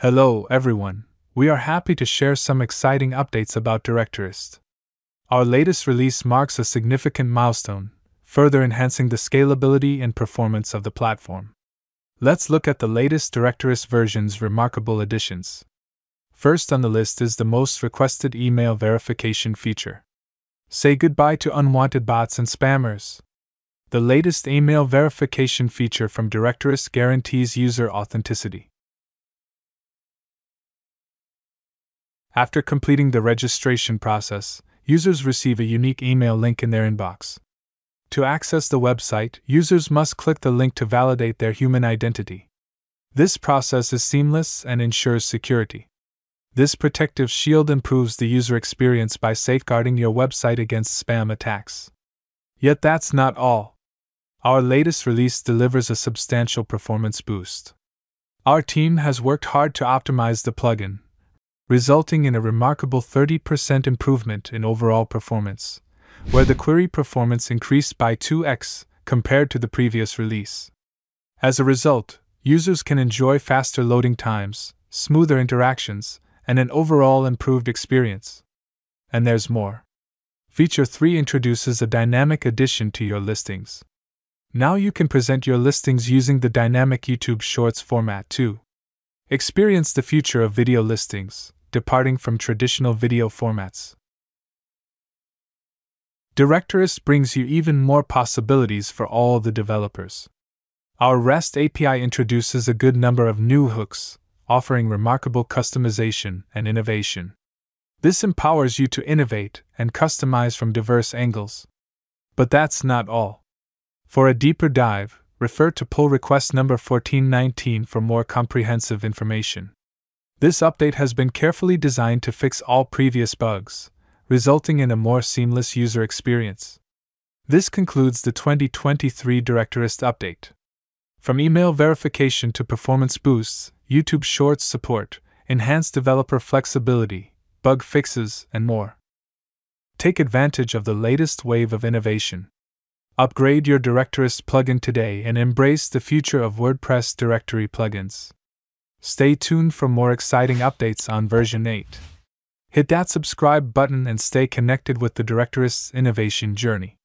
Hello, everyone. We are happy to share some exciting updates about Directorist. Our latest release marks a significant milestone, further enhancing the scalability and performance of the platform. Let's look at the latest Directorist version's remarkable additions. First on the list is the most requested email verification feature. Say goodbye to unwanted bots and spammers. The latest email verification feature from Directorist guarantees user authenticity. After completing the registration process, users receive a unique email link in their inbox. To access the website, users must click the link to validate their human identity. This process is seamless and ensures security. This protective shield improves the user experience by safeguarding your website against spam attacks. Yet that's not all. Our latest release delivers a substantial performance boost. Our team has worked hard to optimize the plugin, resulting in a remarkable 30% improvement in overall performance, where the query performance increased by 2x compared to the previous release. As a result, users can enjoy faster loading times, smoother interactions, and an overall improved experience. And there's more. Feature 3 introduces a dynamic addition to your listings. Now you can present your listings using the dynamic YouTube Shorts format too. Experience the future of video listings, departing from traditional video formats. Directorist brings you even more possibilities for all the developers. Our REST API introduces a good number of new hooks, offering remarkable customization and innovation. This empowers you to innovate and customize from diverse angles. But that's not all. For a deeper dive, refer to pull request number 1419 for more comprehensive information. This update has been carefully designed to fix all previous bugs, resulting in a more seamless user experience. This concludes the 2023 Directorist update. From email verification to performance boosts, YouTube Shorts support, enhanced developer flexibility, bug fixes, and more. Take advantage of the latest wave of innovation. Upgrade your Directorist plugin today and embrace the future of WordPress directory plugins. Stay tuned for more exciting updates on version 8. Hit that subscribe button and stay connected with the Directorist's innovation journey.